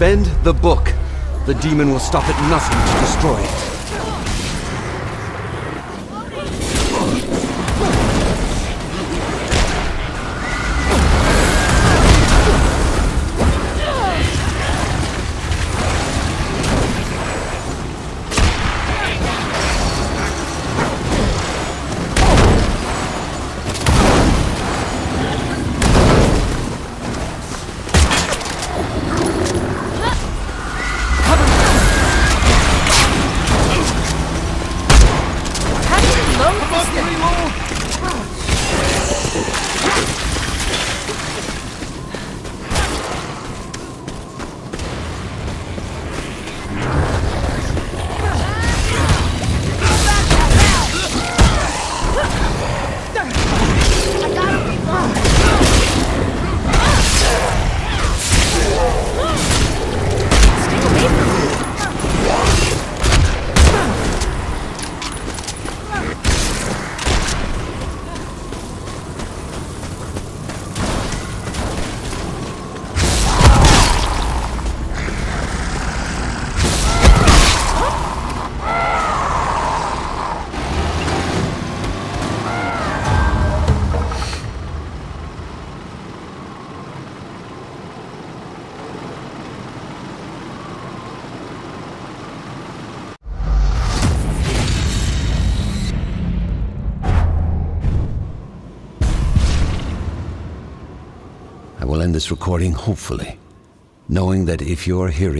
Defend the book. The demon will stop at nothing to destroy it. I will end this recording hopefully, knowing that if you're hearing